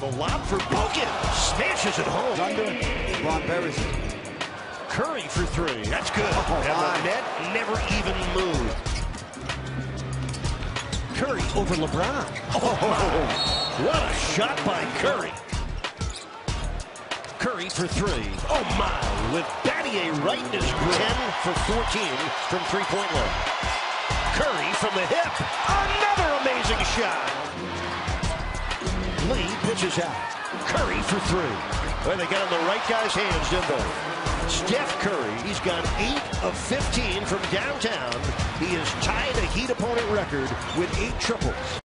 The lob for Bogut. Smashes it home. Under Ron. Curry for three. That's good. Oh, and the net never even moved. Curry over LeBron. Oh, my. What a shot by Curry. Curry for three. Oh, my. With Battier right in his grip. 10 for 14 from three-point line. Curry from the hip. Another amazing shot. Lee out. Curry for three. Well, they got in the right guy's hands, didn't they? Steph Curry, he's got 8 of 15 from downtown. He has tied a Heat opponent record with eight triples.